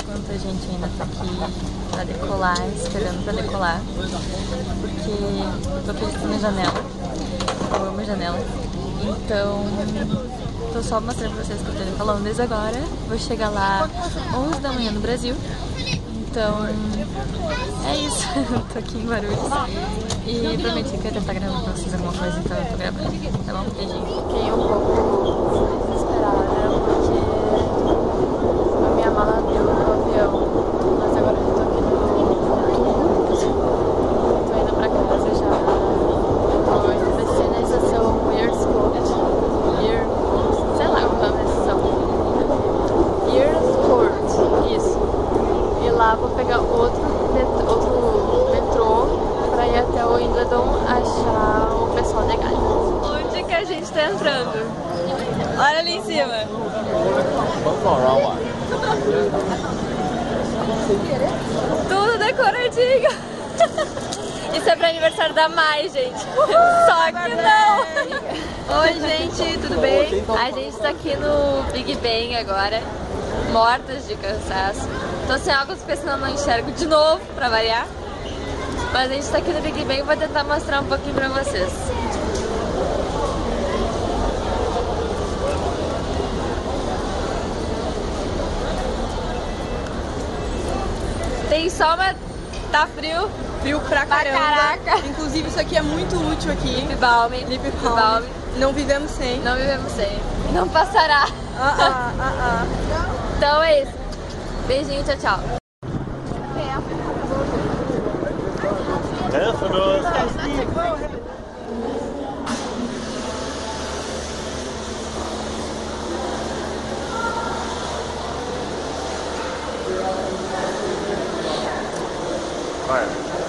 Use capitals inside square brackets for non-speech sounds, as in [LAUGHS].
enquanto a gente ainda tá aqui pra decolar, esperando pra decolar. Porque eu tô pensando na janela. Eu amo janela. Então, tô só mostrando pra vocês que eu tô pra Londres agora. Vou chegar lá 11 da manhã no Brasil. Então, é isso. [LAUGHS] tô aqui em Guarulhos. E prometi que eu ia tentar gravar pra vocês alguma coisa, então eu tô gravando. Tá bom? Beijinho. Fiquei um pouco desesperada porque a minha mala deu no avião. Mas agora eu tô aqui no Tô indo pra casa já. Tô indo descer na estação Earscourt. Ear... Sei lá qual é a estação. Earscourt. Isso. E lá vou pegar outro, outro metrô pra ir até o Ingledon achar o pessoal da Onde que a gente tá entrando? Olha ali em cima. Tudo decoradinho. [LAUGHS] Isso é pra aniversário da Mai, gente. Uhul, Só que não. Oi, gente, tudo bem? A gente tá aqui no Big Bang agora mortas de cansaço. Tô sem óculos porque senão não enxergo de novo, pra variar. Mas a gente tá aqui no Big Bang e vou tentar mostrar um pouquinho pra vocês. Tem sol, mas tá frio. Frio pra caramba. caraca. Inclusive, isso aqui é muito útil aqui. Lip balm. Lip balm. balm. Não vivemos sem. Não vivemos sem. Não passará. Ah, ah, ah, ah. Então é isso. Beijinho, tchau, tchau. Vai.